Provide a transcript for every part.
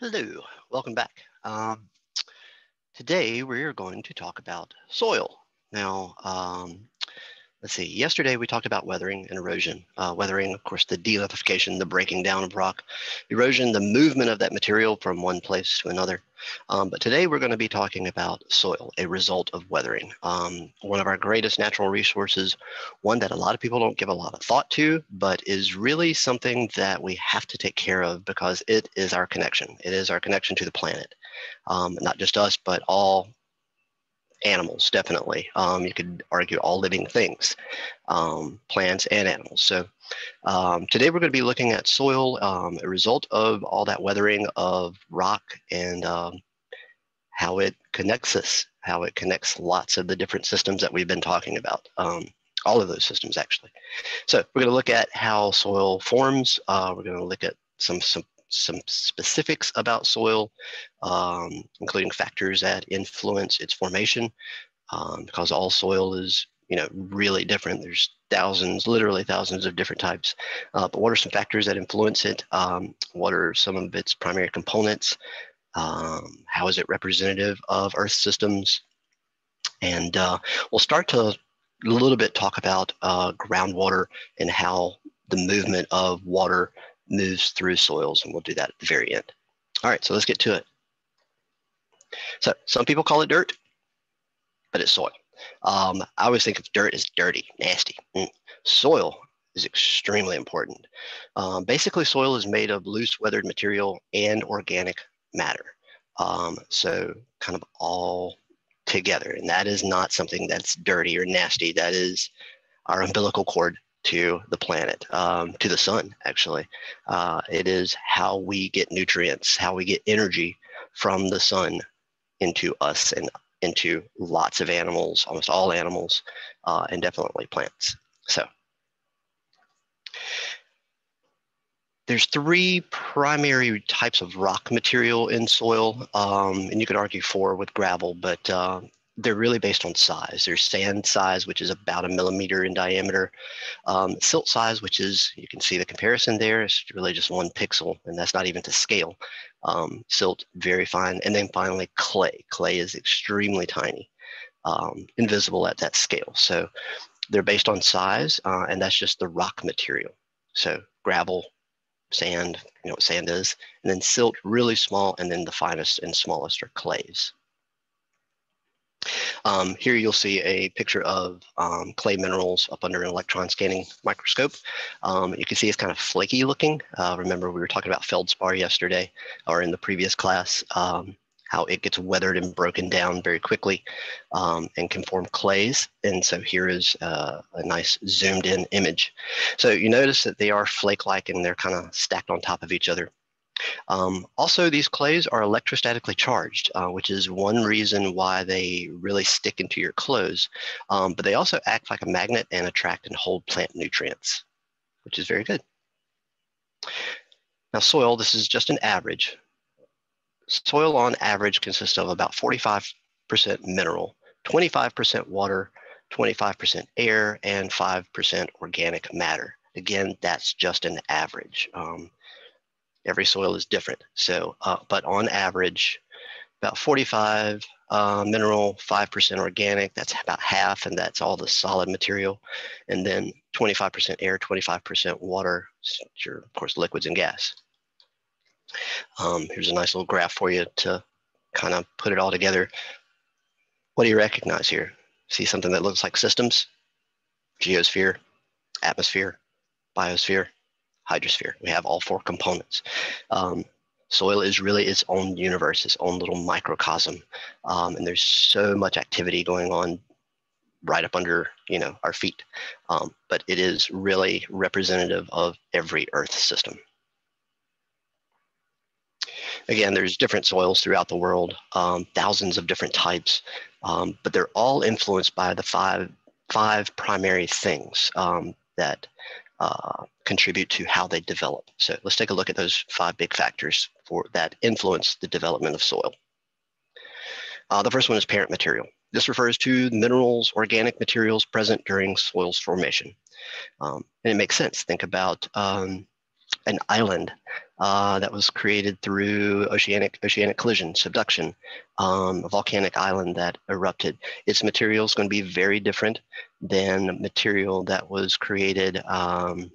Hello, welcome back. Um, today we're going to talk about soil. Now, um, let's see, yesterday we talked about weathering and erosion. Uh, weathering, of course, the delithification, the breaking down of rock. Erosion, the movement of that material from one place to another. Um, but today we're going to be talking about soil, a result of weathering. Um, one of our greatest natural resources, one that a lot of people don't give a lot of thought to, but is really something that we have to take care of because it is our connection. It is our connection to the planet. Um, not just us, but all animals, definitely. Um, you could argue all living things, um, plants and animals. So um, today we're going to be looking at soil, um, a result of all that weathering of rock and um, how it connects us, how it connects lots of the different systems that we've been talking about. Um, all of those systems actually. So we're going to look at how soil forms. Uh, we're going to look at some, some some specifics about soil, um, including factors that influence its formation, um, because all soil is you know really different. There's thousands, literally thousands of different types. Uh, but what are some factors that influence it? Um, what are some of its primary components? Um, how is it representative of Earth systems? And uh, we'll start to a little bit talk about uh, groundwater and how the movement of water moves through soils, and we'll do that at the very end. All right, so let's get to it. So some people call it dirt, but it's soil. Um, I always think of dirt as dirty, nasty. Mm. Soil is extremely important. Um, basically, soil is made of loose weathered material and organic matter. Um, so kind of all together. And that is not something that's dirty or nasty. That is our umbilical cord to the planet, um, to the sun, actually. Uh, it is how we get nutrients, how we get energy from the sun into us and into lots of animals, almost all animals, uh, and definitely plants. So there's three primary types of rock material in soil, um, and you could argue four with gravel, but uh, they're really based on size. There's sand size, which is about a millimeter in diameter. Um, silt size, which is, you can see the comparison there, it's really just one pixel, and that's not even to scale. Um, silt, very fine. And then finally, clay. Clay is extremely tiny, um, invisible at that scale. So they're based on size, uh, and that's just the rock material. So gravel, sand, you know what sand is, and then silt, really small, and then the finest and smallest are clays. Um, here you'll see a picture of um, clay minerals up under an electron scanning microscope. Um, you can see it's kind of flaky looking. Uh, remember we were talking about feldspar yesterday or in the previous class, um, how it gets weathered and broken down very quickly um, and can form clays. And so here is uh, a nice zoomed in image. So you notice that they are flake-like and they're kind of stacked on top of each other. Um, also, these clays are electrostatically charged, uh, which is one reason why they really stick into your clothes. Um, but they also act like a magnet and attract and hold plant nutrients, which is very good. Now, soil, this is just an average. Soil on average consists of about 45% mineral, 25% water, 25% air, and 5% organic matter. Again, that's just an average. Um, every soil is different. So, uh, but on average, about 45 uh, mineral, 5% organic, that's about half, and that's all the solid material. And then 25% air, 25% water, your, of course, liquids and gas. Um, here's a nice little graph for you to kind of put it all together. What do you recognize here? See something that looks like systems? Geosphere, atmosphere, biosphere, hydrosphere. We have all four components. Um, soil is really its own universe, its own little microcosm. Um, and there's so much activity going on right up under you know our feet. Um, but it is really representative of every Earth system. Again, there's different soils throughout the world, um, thousands of different types, um, but they're all influenced by the five, five primary things um, that uh, contribute to how they develop. So let's take a look at those five big factors for that influence the development of soil. Uh, the first one is parent material. This refers to minerals, organic materials present during soil's formation. Um, and it makes sense. Think about um, an island uh, that was created through oceanic oceanic collision, subduction, um, a volcanic island that erupted. Its material is going to be very different than material that was created um,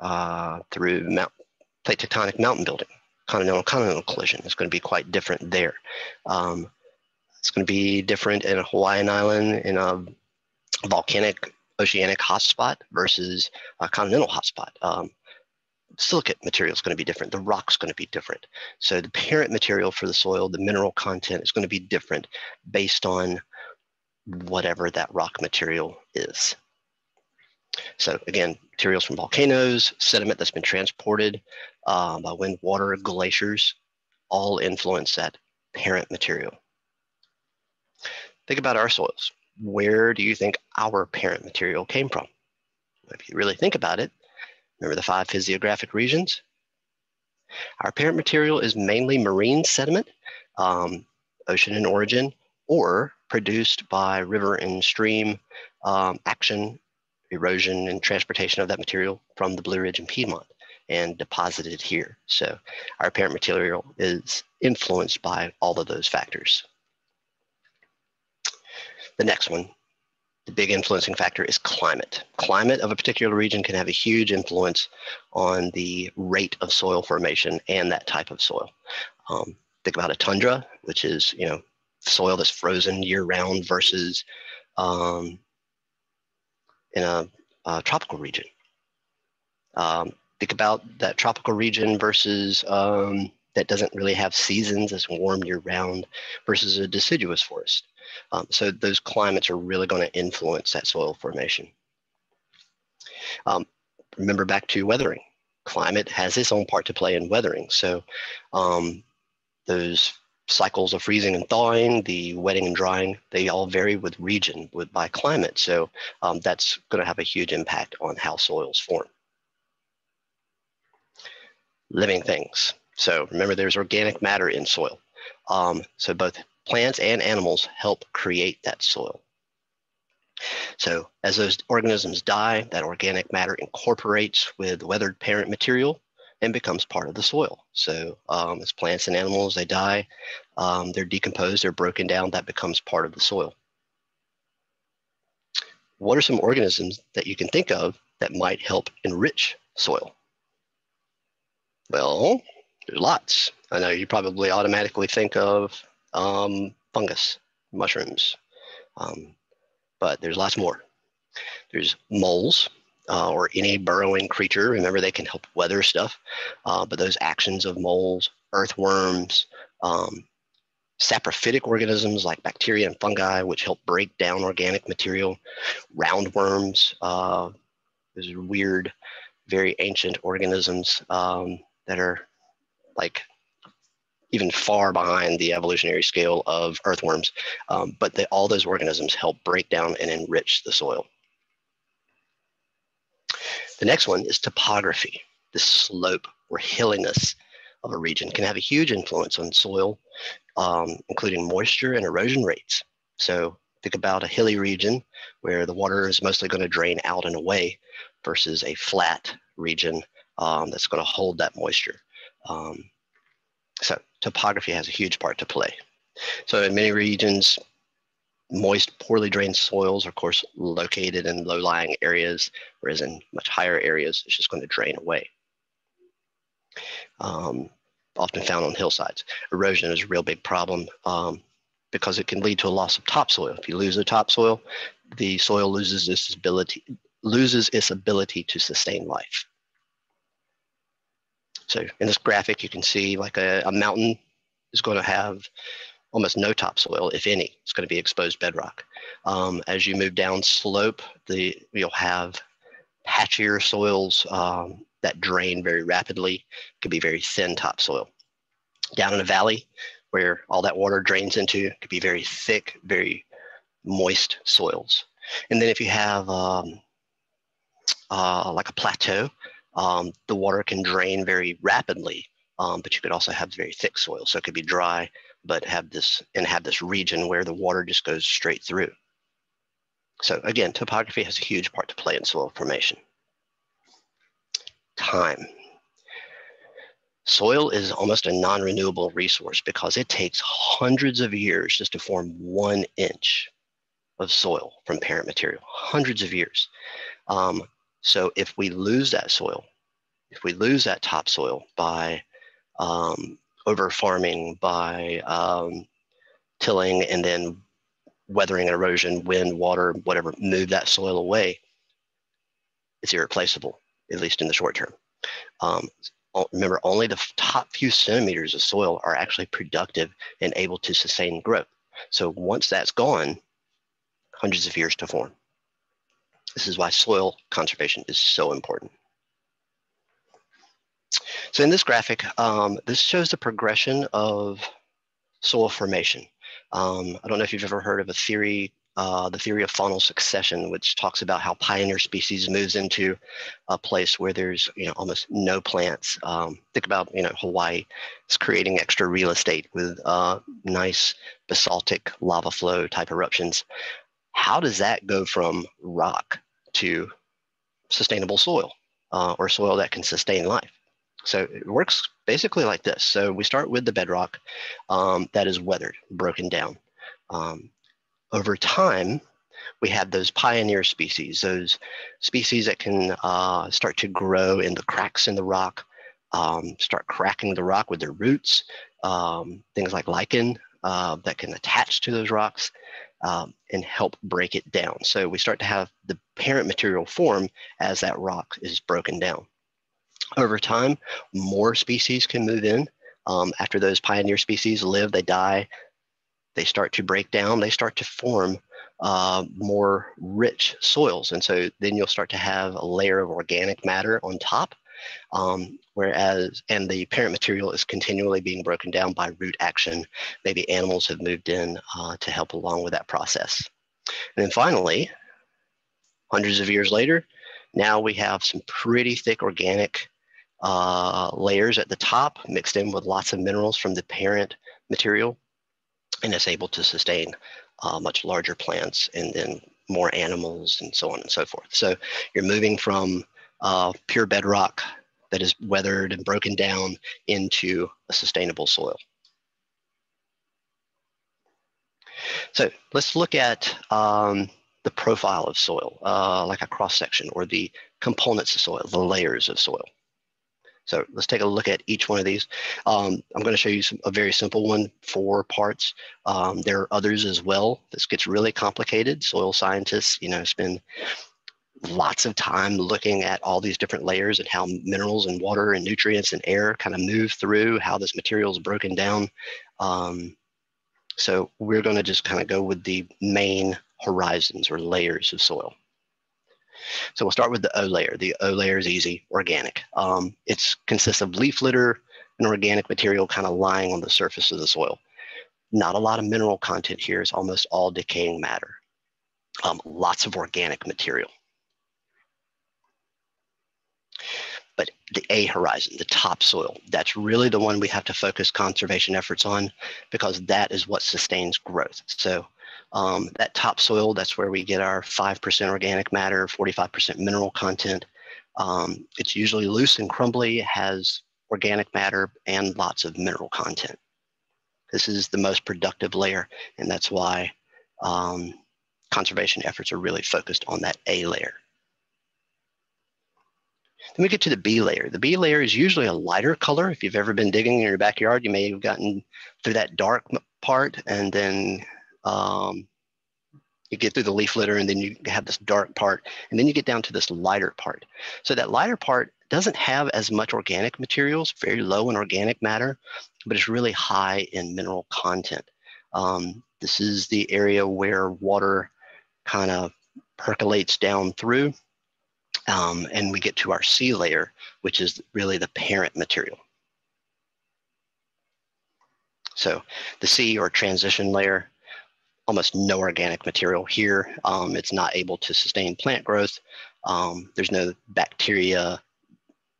uh, through mount, plate tectonic mountain building. Continental continental collision is going to be quite different there. Um, it's going to be different in a Hawaiian island in a volcanic oceanic hotspot versus a continental hotspot. Um, silicate material is going to be different. The rock's going to be different. So the parent material for the soil, the mineral content is going to be different based on whatever that rock material is. So again, materials from volcanoes, sediment that's been transported uh, by wind, water, glaciers, all influence that parent material. Think about our soils. Where do you think our parent material came from? If you really think about it, remember the five physiographic regions? Our parent material is mainly marine sediment, um, ocean in origin, or produced by river and stream um, action, erosion, and transportation of that material from the Blue Ridge and Piedmont and deposited here. So our parent material is influenced by all of those factors. The next one, the big influencing factor is climate. Climate of a particular region can have a huge influence on the rate of soil formation and that type of soil. Um, think about a tundra, which is, you know, soil that's frozen year round versus um, in a, a, tropical region. Um, think about that tropical region versus um, that doesn't really have seasons, it's warm year round versus a deciduous forest. Um, so those climates are really going to influence that soil formation. Um, remember back to weathering. Climate has its own part to play in weathering. So um, those cycles of freezing and thawing, the wetting and drying, they all vary with region, with by climate. So um, that's going to have a huge impact on how soils form. Living things. So remember, there's organic matter in soil. Um, so both plants and animals help create that soil. So as those organisms die, that organic matter incorporates with weathered parent material and becomes part of the soil. So um, as plants and animals, they die, um, they're decomposed, they're broken down, that becomes part of the soil. What are some organisms that you can think of that might help enrich soil? Well, there's lots. I know you probably automatically think of um, fungus, mushrooms, um, but there's lots more. There's moles uh, or any burrowing creature. Remember, they can help weather stuff, uh, but those actions of moles, earthworms, um, saprophytic organisms like bacteria and fungi, which help break down organic material, roundworms, uh, those weird, very ancient organisms um, that are like even far behind the evolutionary scale of earthworms. Um, but they, all those organisms help break down and enrich the soil. The next one is topography. The slope or hilliness of a region can have a huge influence on soil, um, including moisture and erosion rates. So think about a hilly region where the water is mostly going to drain out and away versus a flat region um, that's going to hold that moisture. Um, so topography has a huge part to play. So in many regions, moist, poorly drained soils are of course located in low-lying areas, whereas in much higher areas, it's just going to drain away. Um, often found on hillsides. Erosion is a real big problem um, because it can lead to a loss of topsoil. If you lose the topsoil, the soil loses its ability loses its ability to sustain life. So in this graphic, you can see like a, a mountain is going to have almost no topsoil, if any. It's going to be exposed bedrock. Um, as you move down slope, the you'll have patchier soils um, that drain very rapidly. Could be very thin topsoil. Down in a valley, where all that water drains into, could be very thick, very moist soils. And then if you have um, uh, like a plateau, um, the water can drain very rapidly, um, but you could also have very thick soil. So it could be dry, but have this and have this region where the water just goes straight through. So again, topography has a huge part to play in soil formation. time. Soil is almost a non-renewable resource because it takes hundreds of years just to form one inch of soil from parent material, hundreds of years. Um, so if we lose that soil, if we lose that topsoil by um, over farming, by um, tilling and then weathering and erosion, wind, water, whatever, move that soil away, it's irreplaceable, at least in the short term. Um, remember, only the top few centimeters of soil are actually productive and able to sustain growth. So once that's gone, hundreds of years to form. This is why soil conservation is so important. So in this graphic, um, this shows the progression of soil formation. Um, I don't know if you've ever heard of a theory, uh, the theory of faunal succession, which talks about how pioneer species moves into a place where there's you know almost no plants. Um, think about you know Hawaii, it's creating extra real estate with uh, nice basaltic lava flow type eruptions. How does that go from rock to sustainable soil uh, or soil that can sustain life? So it works basically like this. So we start with the bedrock um, that is weathered, broken down. Um, over time, we have those pioneer species, those species that can uh, start to grow in the cracks in the rock, um, start cracking the rock with their roots, um, things like lichen uh, that can attach to those rocks um, and help break it down. So we start to have the parent material form as that rock is broken down. Over time, more species can move in. Um, after those pioneer species live, they die, they start to break down, they start to form uh, more rich soils. And so then you'll start to have a layer of organic matter on top. Um, whereas, and the parent material is continually being broken down by root action. Maybe animals have moved in uh, to help along with that process. And then finally, hundreds of years later, now we have some pretty thick organic uh, layers at the top mixed in with lots of minerals from the parent material and it's able to sustain uh, much larger plants and then more animals and so on and so forth. So you're moving from uh, pure bedrock that is weathered and broken down into a sustainable soil. So let's look at um, the profile of soil, uh, like a cross section or the components of soil, the layers of soil. So let's take a look at each one of these. Um, I'm going to show you some, a very simple one, four parts. Um, there are others as well. This gets really complicated. Soil scientists, you know, spend lots of time looking at all these different layers and how minerals and water and nutrients and air kind of move through, how this material is broken down. Um, so we're going to just kind of go with the main horizons or layers of soil. So we'll start with the O layer. The O layer is easy, organic. Um, it consists of leaf litter and organic material kind of lying on the surface of the soil. Not a lot of mineral content here. It's almost all decaying matter. Um, lots of organic material. But the A horizon, the topsoil, that's really the one we have to focus conservation efforts on because that is what sustains growth. So um, that topsoil, that's where we get our 5% organic matter, 45% mineral content. Um, it's usually loose and crumbly, has organic matter and lots of mineral content. This is the most productive layer, and that's why um, conservation efforts are really focused on that A layer. Then we get to the B layer. The B layer is usually a lighter color. If you've ever been digging in your backyard, you may have gotten through that dark part and then um, you get through the leaf litter and then you have this dark part and then you get down to this lighter part. So that lighter part doesn't have as much organic materials, very low in organic matter, but it's really high in mineral content. Um, this is the area where water kind of percolates down through um, and we get to our C layer, which is really the parent material. So the C or transition layer almost no organic material here. Um, it's not able to sustain plant growth. Um, there's no bacteria,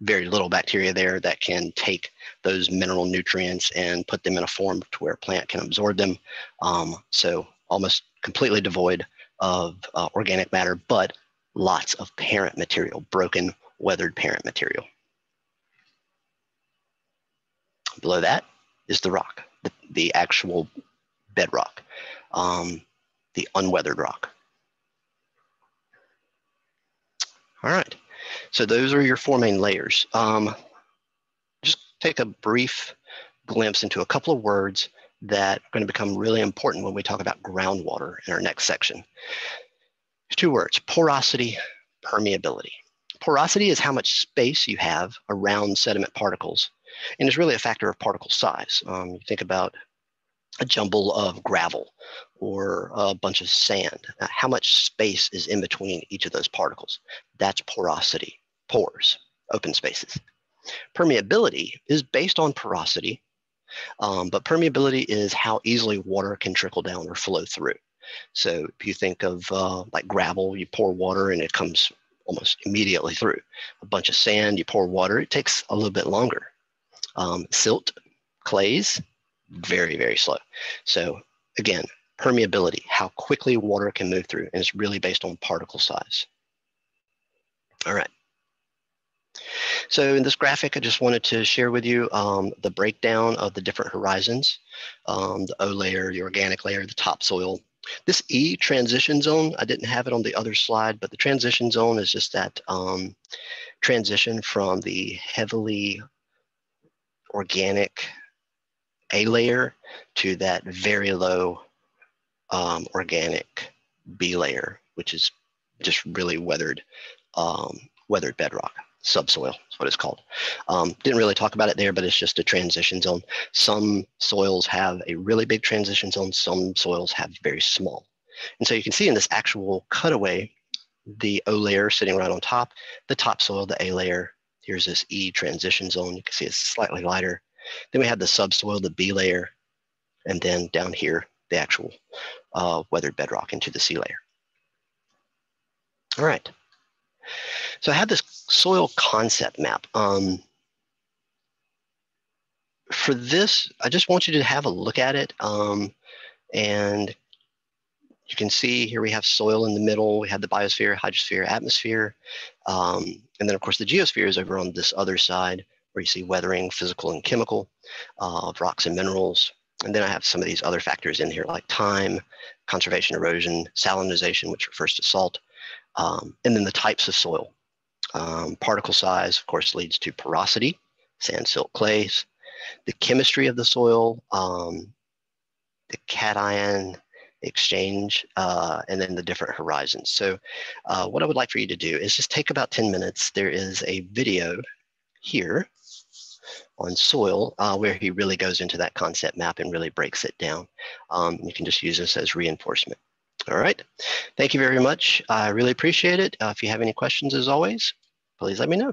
very little bacteria there that can take those mineral nutrients and put them in a form to where a plant can absorb them. Um, so almost completely devoid of uh, organic matter, but lots of parent material, broken, weathered parent material. below that is the rock, the, the actual bedrock, um, the unweathered rock. All right, so those are your four main layers. Um, just take a brief glimpse into a couple of words that are going to become really important when we talk about groundwater in our next section. There's two words, porosity, permeability. Porosity is how much space you have around sediment particles, and it's really a factor of particle size. Um, you think about a jumble of gravel or a bunch of sand. Uh, how much space is in between each of those particles? That's porosity, pores, open spaces. Permeability is based on porosity, um, but permeability is how easily water can trickle down or flow through. So if you think of uh, like gravel, you pour water and it comes almost immediately through. A bunch of sand, you pour water, it takes a little bit longer. Um, silt, clays, very, very slow. So again, permeability, how quickly water can move through, and it's really based on particle size. All right. So in this graphic, I just wanted to share with you um, the breakdown of the different horizons, um, the O layer, the organic layer, the topsoil. This E transition zone, I didn't have it on the other slide, but the transition zone is just that um, transition from the heavily organic A layer to that very low um, organic B layer, which is just really weathered, um, weathered bedrock subsoil is what it's called. Um, didn't really talk about it there, but it's just a transition zone. Some soils have a really big transition zone. Some soils have very small. And so you can see in this actual cutaway, the O layer sitting right on top, the topsoil, the A layer. Here's this E transition zone. You can see it's slightly lighter. Then we have the subsoil, the B layer, and then down here, the actual uh, weathered bedrock into the C layer. All right. So I have this soil concept map. Um, for this, I just want you to have a look at it. Um, and you can see here we have soil in the middle. We have the biosphere, hydrosphere, atmosphere. Um, and then of course the geosphere is over on this other side where you see weathering, physical and chemical uh, of rocks and minerals. And then I have some of these other factors in here like time, conservation erosion, salinization, which refers to salt, um, and then the types of soil. Um, particle size, of course, leads to porosity, sand, silt, clays. The chemistry of the soil, um, the cation exchange, uh, and then the different horizons. So uh, what I would like for you to do is just take about 10 minutes. There is a video here on soil uh, where he really goes into that concept map and really breaks it down. Um, you can just use this as reinforcement. All right. Thank you very much. I really appreciate it. Uh, if you have any questions, as always, please let me know.